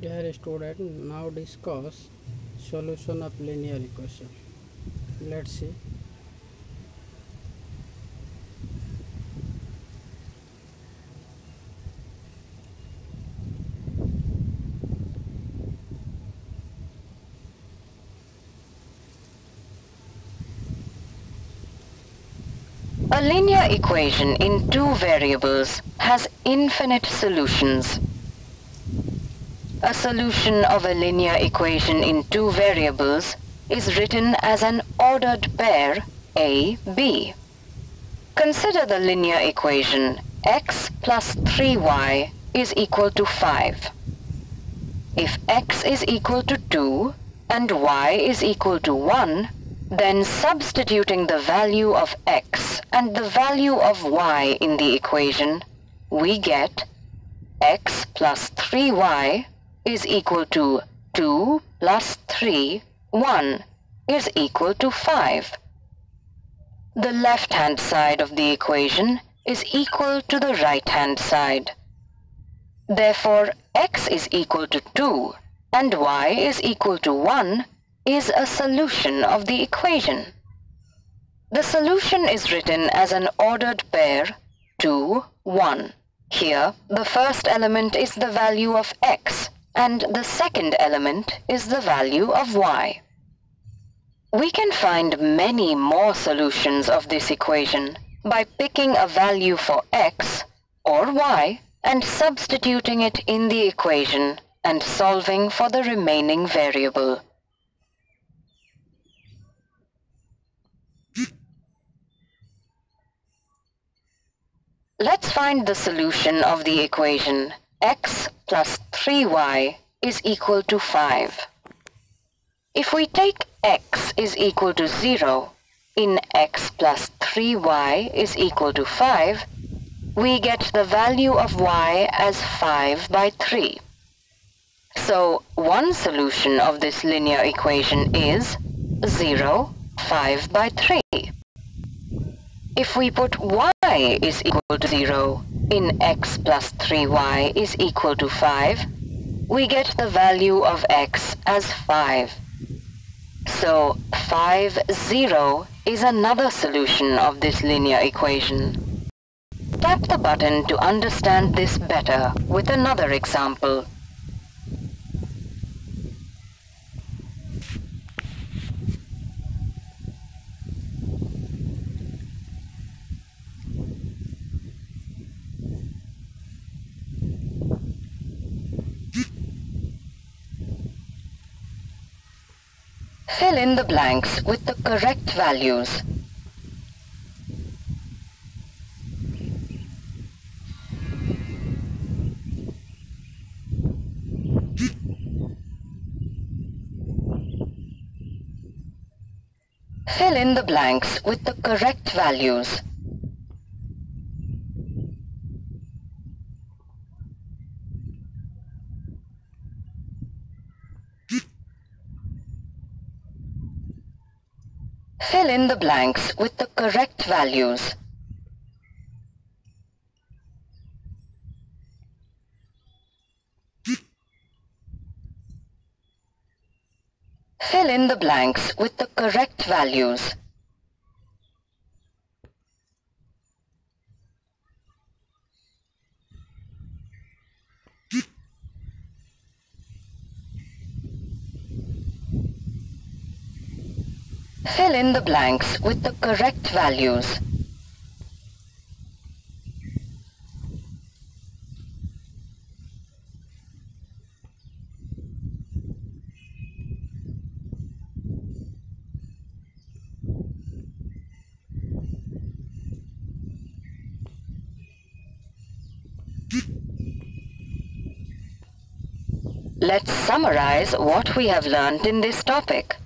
Dear student, now discuss solution of linear equation. Let's see. A linear equation in two variables has infinite solutions. A solution of a linear equation in two variables is written as an ordered pair A, B. Consider the linear equation x plus 3y is equal to 5. If x is equal to 2 and y is equal to 1, then substituting the value of x and the value of y in the equation, we get x plus 3y is equal to 2 plus 3, 1 is equal to 5. The left-hand side of the equation is equal to the right-hand side. Therefore, x is equal to 2 and y is equal to 1 is a solution of the equation. The solution is written as an ordered pair 2, 1. Here, the first element is the value of x and the second element is the value of y. We can find many more solutions of this equation by picking a value for x or y and substituting it in the equation and solving for the remaining variable. Let's find the solution of the equation x plus 3y is equal to 5. If we take x is equal to 0 in x plus 3y is equal to 5, we get the value of y as 5 by 3. So one solution of this linear equation is 0, 5 by 3. If we put y is equal to 0 in x plus 3y is equal to 5, we get the value of x as 5. So 5, 0 is another solution of this linear equation. Tap the button to understand this better with another example. Fill in the blanks with the correct values. Fill in the blanks with the correct values. Fill in the blanks with the correct values. Fill in the blanks with the correct values. Fill in the blanks with the correct values. Let's summarize what we have learned in this topic.